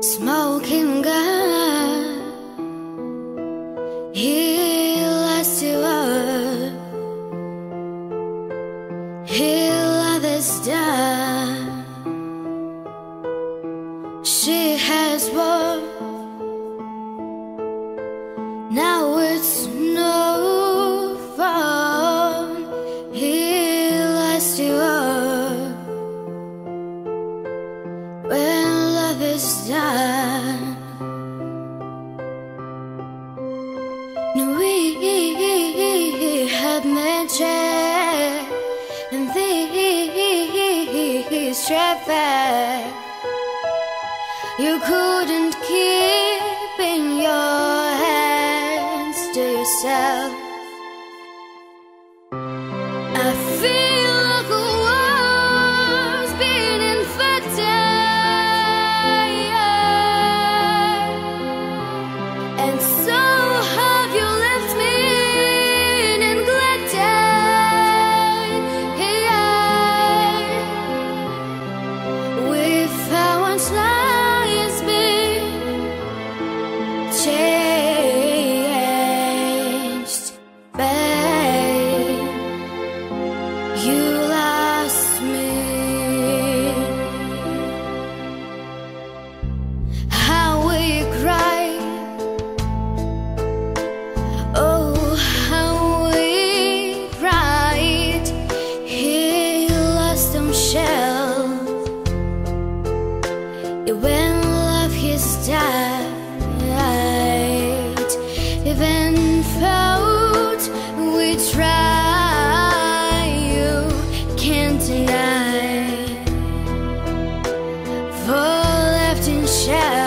Smoking gun, he'll last you up, he'll others down. She has. No, we had magic and these traffic you couldn't keep. Shell,